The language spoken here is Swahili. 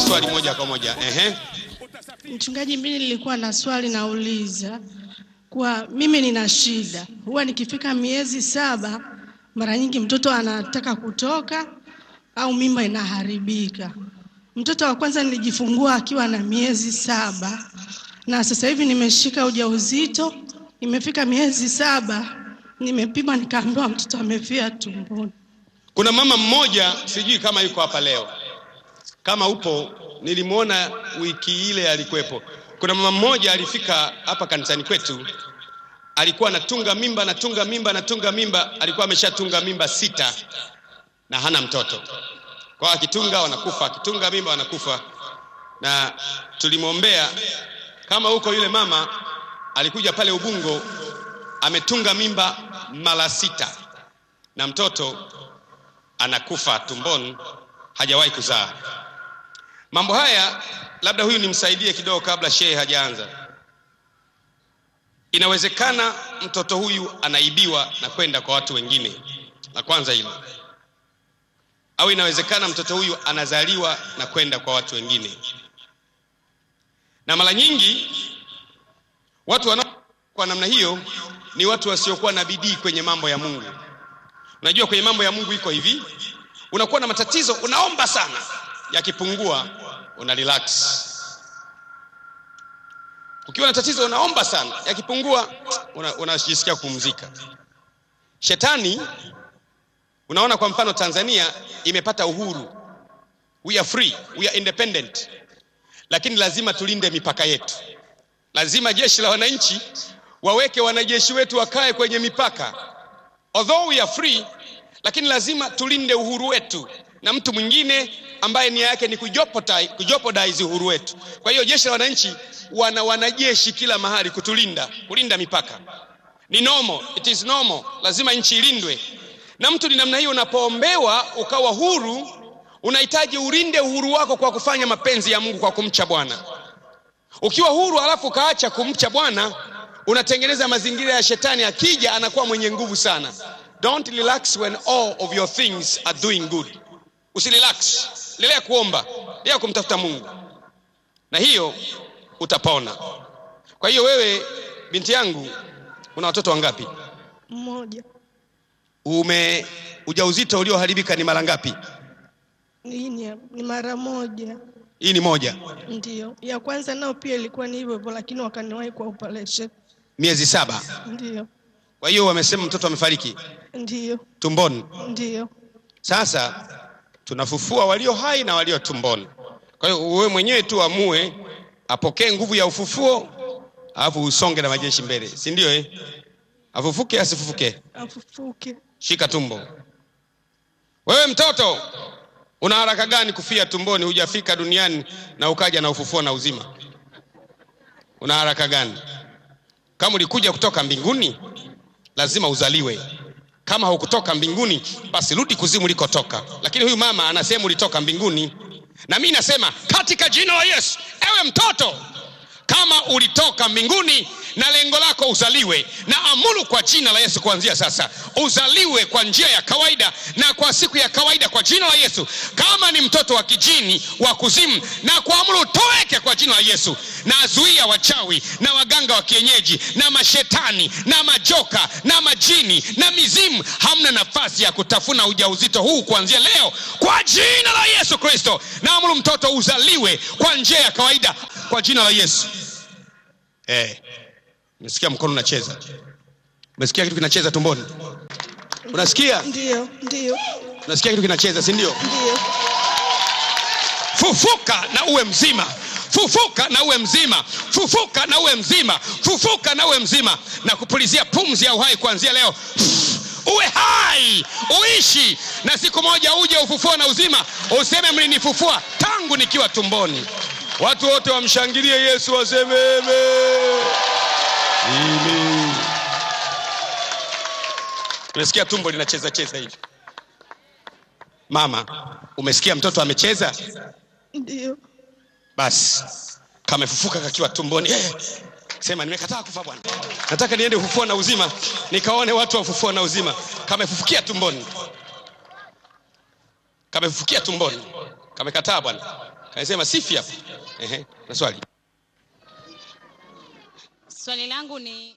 swali moja kwa moja. Ehe. Mchungaji, mimi nilikuwa na swali nauliza, kwa mimi nina shida, huwa nikifika miezi saba, mara nyingi mtoto anataka kutoka au mimba inaharibika. Mtoto wa kwanza nilijifungua akiwa na miezi saba, na sasa hivi nimeshika ujauzito, imefika miezi saba, nimepima nikaambiwa mtoto amefia tumboni. Kuna mama mmoja sijui kama yuko hapa leo. Kama upo, nilimwona wiki ile alikuwepo. Kuna mama mmoja alifika hapa kanisani kwetu, alikuwa anatunga mimba, anatunga mimba, anatunga mimba, alikuwa ameshatunga mimba sita na hana mtoto. Kwa akitunga wanakufa, akitunga mimba wanakufa, na tulimwombea. Kama huko, yule mama alikuja pale Ubungo, ametunga mimba mara sita na mtoto anakufa tumboni, hajawahi kuzaa. Mambo haya labda huyu nimsaidie kidogo kabla shehe hajaanza. Inawezekana mtoto huyu anaibiwa na kwenda kwa watu wengine, la kwanza hilo, au inawezekana mtoto huyu anazaliwa na kwenda kwa watu wengine, na mara nyingi watu wanao kwa namna hiyo ni watu wasiokuwa na bidii kwenye mambo ya Mungu. Unajua, kwenye mambo ya Mungu iko hivi, unakuwa na matatizo, unaomba sana, yakipungua una relax. Ukiwa na tatizo unaomba sana, yakipungua unajisikia una kupumzika. Shetani, unaona, kwa mfano Tanzania imepata uhuru, we are free, we are independent, lakini lazima tulinde mipaka yetu. Lazima jeshi la wananchi waweke wanajeshi wetu wakae kwenye mipaka although we are free, lakini lazima tulinde uhuru wetu na mtu mwingine ambaye nia yake ni kujopodize uhuru wetu. Kwa hiyo jeshi la wananchi wana wanajeshi kila mahali kutulinda, kulinda mipaka. Ni normal, it is normal, lazima nchi ilindwe. Na mtu ni namna hiyo, unapoombewa ukawa huru, unahitaji ulinde uhuru wako kwa kufanya mapenzi ya Mungu, kwa kumcha Bwana. Ukiwa huru alafu ukaacha kumcha Bwana unatengeneza mazingira ya shetani, akija anakuwa mwenye nguvu sana. Don't relax when all of your things are doing good. Usirelax, endelea kuomba, endelea kumtafuta Mungu, na hiyo utapona. Kwa hiyo wewe, binti yangu, una watoto wangapi? Mmoja. Ume ujauzito ulioharibika ni mara ngapi? Hii ni, ni mara moja. Hii ni moja. Ndio, ya kwanza nao pia ilikuwa ni hivyo hivyo, lakini wakaniwahi kwa operation. Miezi saba. Ndio, Kwa hiyo wamesema mtoto amefariki ndio, tumboni. ndio. Sasa tunafufua walio hai na walio tumboni. Kwa hiyo wewe mwenyewe tu amue, apokee nguvu ya ufufuo, alafu usonge na majeshi mbele, si ndio? Eh, afufuke asifufuke, Afufuke. shika tumbo. Wewe mtoto, una haraka gani kufia tumboni? Hujafika duniani na ukaja na ufufuo na uzima, una haraka gani? Kama ulikuja kutoka mbinguni, lazima uzaliwe. Kama hukutoka mbinguni, basi rudi kuzimu ulikotoka. Lakini huyu mama anasema ulitoka mbinguni, na mi nasema katika jina la Yesu, ewe mtoto, kama ulitoka mbinguni na lengo lako uzaliwe, na amuru kwa jina la Yesu kuanzia sasa uzaliwe kwa njia ya kawaida na kwa siku ya kawaida kwa jina la Yesu. Kama ni mtoto wa kijini wa kuzimu, na kuamuru toweke kwa jina la Yesu, na azuia wachawi na waganga wa kienyeji na mashetani na majoka na majini na mizimu, hamna nafasi ya kutafuna ujauzito huu kuanzia leo kwa jina la Yesu Kristo. Naamuru mtoto uzaliwe kwa njia ya kawaida kwa jina la Yesu. Eh, umesikia mkono unacheza? Umesikia kitu kinacheza tumboni? Unasikia? Ndio, ndio, Unasikia kitu kinacheza, si ndio? ndio. Fufuka na uwe mzima, fufuka na uwe mzima, fufuka na uwe mzima, fufuka na uwe mzima, na kupulizia pumzi ya uhai kuanzia leo. Uwe hai, uishi, na siku moja uje ufufuo na uzima, useme mlinifufua tangu nikiwa tumboni. Watu wote wamshangilie Yesu, waseme amen. Amen. Umesikia tumbo linacheza cheza hivi? Mama, umesikia mtoto amecheza? Ndio. Basi kamefufuka kakiwa tumboni. Eh, sema nimekataa kufa bwana, nataka niende ufufuo na uzima, nikaone watu wa ufufuo na uzima. Kamefufukia tumboni, kamefufukia tumboni, kamekataa bwana. kanisema sifi hapa. Ehe, na swali. Swali langu ni